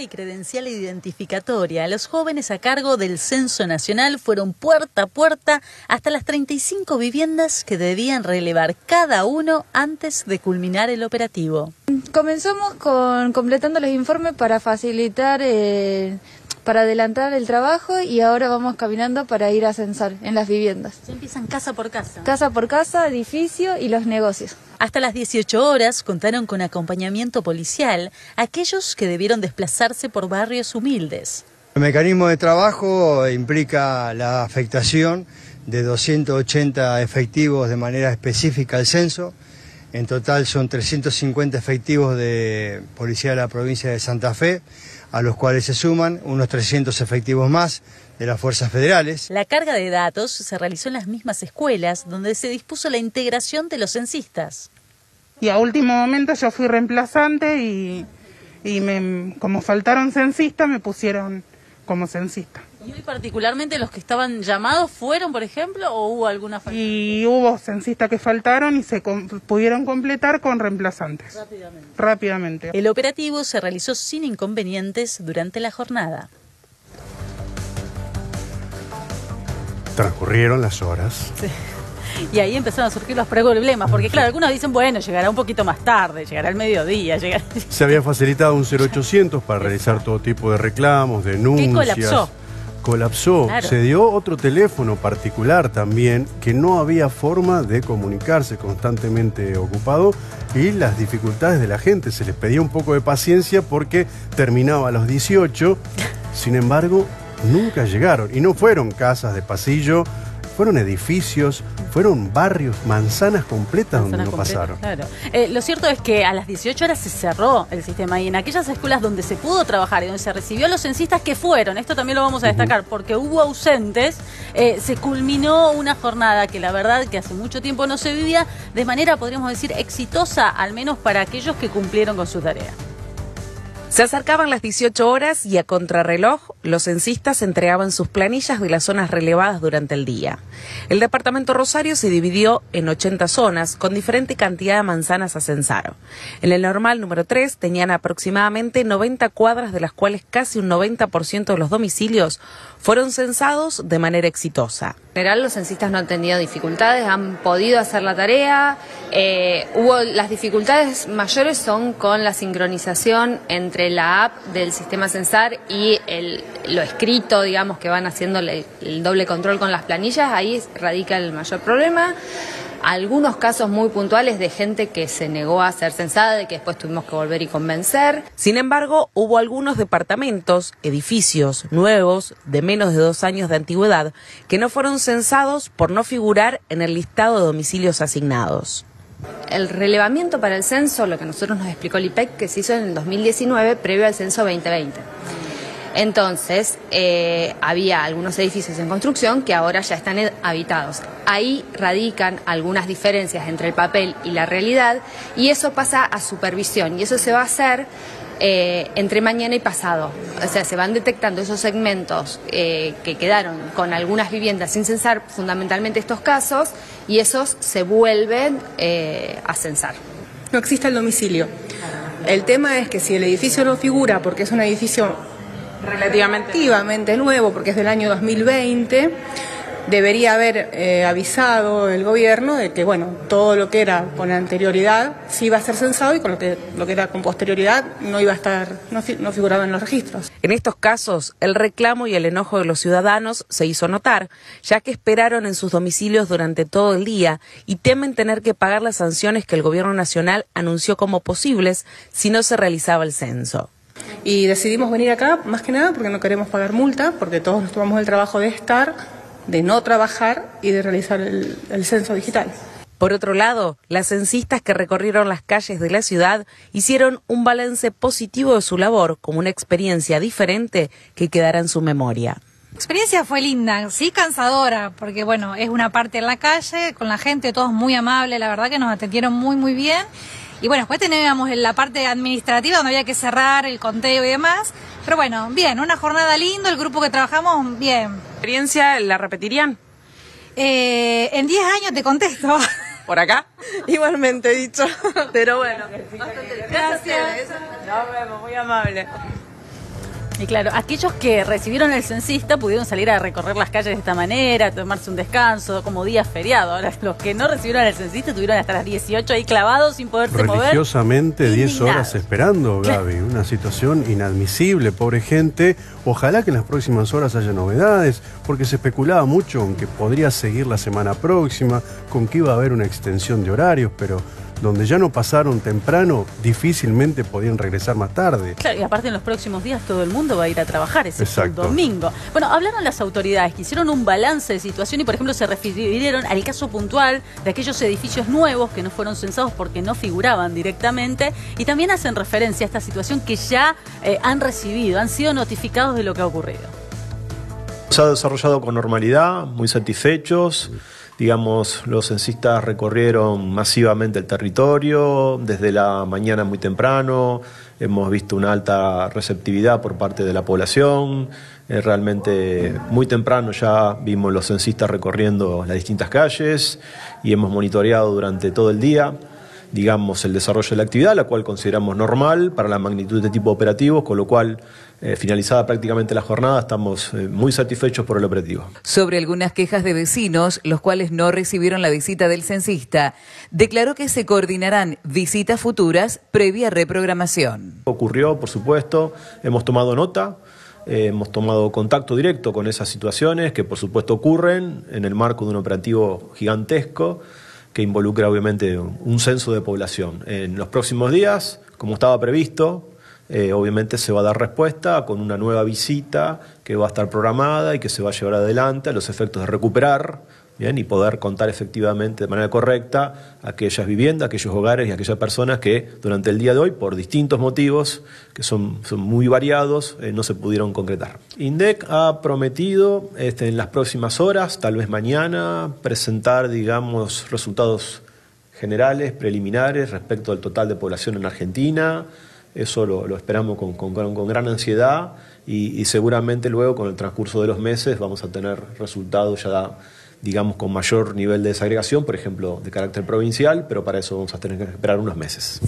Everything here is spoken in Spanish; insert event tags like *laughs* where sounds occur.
y credencial identificatoria. Los jóvenes a cargo del Censo Nacional fueron puerta a puerta hasta las 35 viviendas que debían relevar cada uno antes de culminar el operativo. Comenzamos con completando los informes para facilitar eh, para adelantar el trabajo y ahora vamos caminando para ir a censar en las viviendas. Se empiezan casa por casa. Casa por casa, edificio y los negocios. Hasta las 18 horas contaron con acompañamiento policial aquellos que debieron desplazarse por barrios humildes. El mecanismo de trabajo implica la afectación de 280 efectivos de manera específica al censo. En total son 350 efectivos de Policía de la provincia de Santa Fe, a los cuales se suman unos 300 efectivos más de las fuerzas federales. La carga de datos se realizó en las mismas escuelas donde se dispuso la integración de los censistas. Y a último momento yo fui reemplazante y, y me, como faltaron censistas me pusieron como censista. ¿Y hoy particularmente los que estaban llamados fueron, por ejemplo, o hubo alguna falta? Y hubo censistas que faltaron y se pudieron completar con reemplazantes. Rápidamente. Rápidamente. El operativo se realizó sin inconvenientes durante la jornada. Transcurrieron las horas. Sí. Y ahí empezaron a surgir los problemas, porque claro, algunos dicen, bueno, llegará un poquito más tarde, llegará al mediodía, llegará... Se había facilitado un *laughs* 0800 para realizar todo tipo de reclamos, denuncias. ¿Qué colapsó? Colapsó. Claro. Se dio otro teléfono particular también que no había forma de comunicarse constantemente ocupado y las dificultades de la gente. Se les pedía un poco de paciencia porque terminaba a los 18. *laughs* Sin embargo, nunca llegaron y no fueron casas de pasillo fueron edificios, fueron barrios, manzanas completas manzanas donde no completas, pasaron. Claro. Eh, lo cierto es que a las 18 horas se cerró el sistema y en aquellas escuelas donde se pudo trabajar y donde se recibió a los censistas que fueron, esto también lo vamos a destacar, uh -huh. porque hubo ausentes, eh, se culminó una jornada que la verdad que hace mucho tiempo no se vivía de manera, podríamos decir, exitosa, al menos para aquellos que cumplieron con su tarea. Se acercaban las 18 horas y a contrarreloj los censistas entregaban sus planillas de las zonas relevadas durante el día. El departamento Rosario se dividió en 80 zonas con diferente cantidad de manzanas a censar. En el normal número 3 tenían aproximadamente 90 cuadras de las cuales casi un 90% de los domicilios fueron censados de manera exitosa. En general los censistas no han tenido dificultades, han podido hacer la tarea. Eh, hubo las dificultades mayores son con la sincronización entre la app del sistema censar y el, lo escrito, digamos, que van haciendo el, el doble control con las planillas. Ahí radica el mayor problema algunos casos muy puntuales de gente que se negó a ser censada y que después tuvimos que volver y convencer. Sin embargo, hubo algunos departamentos, edificios nuevos de menos de dos años de antigüedad que no fueron censados por no figurar en el listado de domicilios asignados. El relevamiento para el censo, lo que nosotros nos explicó el IPEC, que se hizo en el 2019 previo al censo 2020. Entonces, eh, había algunos edificios en construcción que ahora ya están habitados. Ahí radican algunas diferencias entre el papel y la realidad y eso pasa a supervisión y eso se va a hacer eh, entre mañana y pasado. O sea, se van detectando esos segmentos eh, que quedaron con algunas viviendas sin censar, fundamentalmente estos casos, y esos se vuelven a censar. No existe el domicilio. El tema es que si el edificio no figura porque es un edificio relativamente nuevo, porque es del año 2020, debería haber eh, avisado el gobierno de que, bueno, todo lo que era con anterioridad sí iba a ser censado y con lo que, lo que era con posterioridad no iba a estar, no, no figuraba en los registros. En estos casos, el reclamo y el enojo de los ciudadanos se hizo notar, ya que esperaron en sus domicilios durante todo el día y temen tener que pagar las sanciones que el gobierno nacional anunció como posibles si no se realizaba el censo. Y decidimos venir acá, más que nada, porque no queremos pagar multa, porque todos nos tomamos el trabajo de estar, de no trabajar y de realizar el, el, censo digital. Por otro lado, las censistas que recorrieron las calles de la ciudad hicieron un balance positivo de su labor como una experiencia diferente que quedará en su memoria. La experiencia fue linda, sí cansadora, porque bueno, es una parte en la calle, con la gente, todos muy amables, la verdad que nos atendieron muy muy bien. Y bueno, después teníamos la parte administrativa donde había que cerrar el conteo y demás. Pero bueno, bien, una jornada linda, el grupo que trabajamos, bien. ¿Experiencia la repetirían? Eh, en 10 años te contesto. ¿Por acá? *laughs* Igualmente dicho, pero bueno. Gracias. Nos vemos, muy amable. Y claro, aquellos que recibieron el censista pudieron salir a recorrer las calles de esta manera, tomarse un descanso, como día feriado. Ahora, *laughs* los que no recibieron el censista tuvieron hasta las 18 ahí clavados sin poderse mover. Religiosamente 10 horas esperando, Gaby. Una situación inadmisible, pobre gente. Ojalá que en las próximas horas haya novedades, porque se especulaba mucho con que podría seguir la semana próxima, con que iba a haber una extensión de horarios, pero donde ya no pasaron temprano, difícilmente podían regresar más tarde. Claro, y aparte en los próximos días todo el mundo va a ir a trabajar, ese el domingo. Bueno, hablaron las autoridades que hicieron un balance de situación y, por ejemplo, se refirieron al caso puntual de aquellos edificios nuevos que no fueron censados porque no figuraban directamente y también hacen referencia a esta situación que ya eh, han recibido, han sido notificados de lo que ha ocurrido. Se ha desarrollado con normalidad, muy satisfechos. Digamos, los censistas recorrieron masivamente el territorio desde la mañana muy temprano. Hemos visto una alta receptividad por parte de la población. Eh, realmente muy temprano ya vimos los censistas recorriendo las distintas calles y hemos monitoreado durante todo el día digamos, el desarrollo de la actividad, la cual consideramos normal para la magnitud de tipo operativo, con lo cual, eh, finalizada prácticamente la jornada, estamos eh, muy satisfechos por el operativo. Sobre algunas quejas de vecinos, los cuales no recibieron la visita del censista, declaró que se coordinarán visitas futuras previa reprogramación. Ocurrió, por supuesto, hemos tomado nota. Eh, hemos tomado contacto directo con esas situaciones que por supuesto ocurren en el marco de un operativo gigantesco que involucra obviamente un censo de población. En los próximos días, como estaba previsto, eh, obviamente se va a dar respuesta con una nueva visita que va a estar programada y que se va a llevar adelante a los efectos de recuperar bien y poder contar efectivamente de manera correcta aquellas viviendas, aquellos hogares y aquellas personas que durante el día de hoy, por distintos motivos que son, son muy variados, eh, no se pudieron concretar. INDEC ha prometido este, en las próximas horas, tal vez mañana, presentar, digamos, resultados generales, preliminares respecto al total de población en Argentina. Eso lo, esperamos con, con, gran ansiedad y, y seguramente luego con el transcurso de los meses vamos a tener resultados ya digamos, con mayor nivel de desagregación, por ejemplo, de carácter provincial, pero para eso vamos a tener que esperar unos meses.